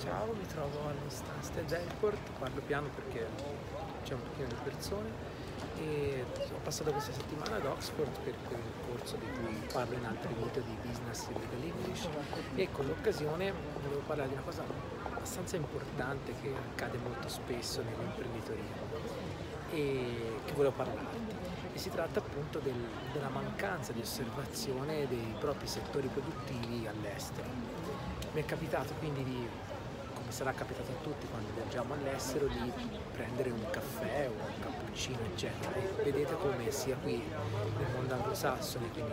Ciao, mi trovo allo Stansted Airport, parlo piano perché c'è un pochino di persone e ho passato questa settimana ad Oxford per quel corso di cui parlo in altri video di Business Legal English e con l'occasione volevo parlare di una cosa abbastanza importante che accade molto spesso nell'imprenditoria e che volevo parlarti e si tratta appunto del, della mancanza di osservazione dei propri settori produttivi all'estero. Mi è capitato quindi di sarà capitato a tutti quando viaggiamo all'estero, di prendere un caffè o un cappuccino, eccetera. E vedete come sia qui nel mondo anglosassone, quindi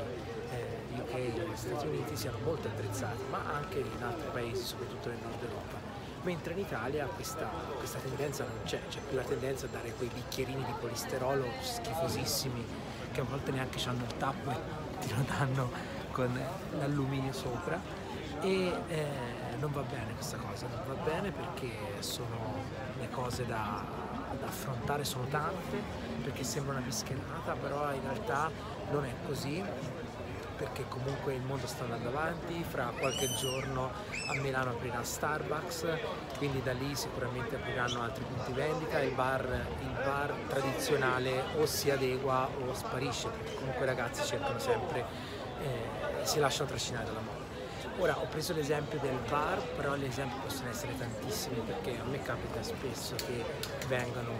eh, UK e gli Stati Uniti, siano molto attrezzati, ma anche in altri paesi, soprattutto nel nord Europa. Mentre in Italia questa, questa tendenza non c'è, c'è più la tendenza a dare quei bicchierini di polisterolo schifosissimi che a volte neanche hanno il tappo e ti lo danno con l'alluminio sopra e eh, non va bene questa cosa, non va bene perché sono le cose da, da affrontare sono tante, perché sembra una pischellata, però in realtà non è così perché comunque il mondo sta andando avanti, fra qualche giorno a Milano aprirà Starbucks, quindi da lì sicuramente apriranno altri punti vendita, il bar, il bar tradizionale o si adegua o sparisce, perché comunque i ragazzi cercano sempre, eh, si lasciano trascinare dalla moda. Ora ho preso l'esempio del bar, però gli esempi possono essere tantissimi perché a me capita spesso che vengano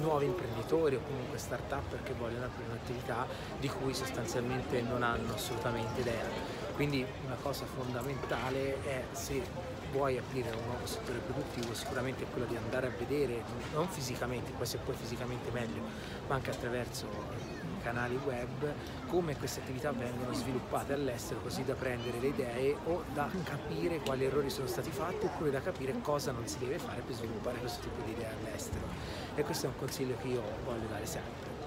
nuovi imprenditori o comunque start-up che vogliono aprire un'attività di cui sostanzialmente non hanno assolutamente idea. Quindi una cosa fondamentale è se vuoi aprire un nuovo settore produttivo sicuramente è quello di andare a vedere, non fisicamente, poi se puoi fisicamente meglio, ma anche attraverso canali web come queste attività vengono sviluppate all'estero così da prendere le idee o da capire quali errori sono stati fatti oppure da capire cosa non si deve fare per sviluppare questo tipo di idee all'estero. E questo è un consiglio che io voglio dare sempre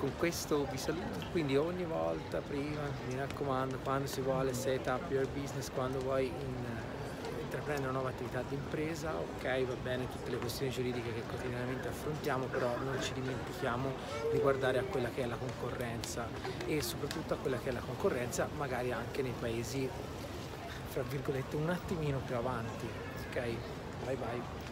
con questo vi saluto quindi ogni volta prima mi raccomando quando si vuole set up your business quando vuoi in, intraprendere una nuova attività di impresa, ok, va bene tutte le questioni giuridiche che quotidianamente affrontiamo, però non ci dimentichiamo di guardare a quella che è la concorrenza e soprattutto a quella che è la concorrenza magari anche nei paesi, fra virgolette, un attimino più avanti, ok? Bye bye.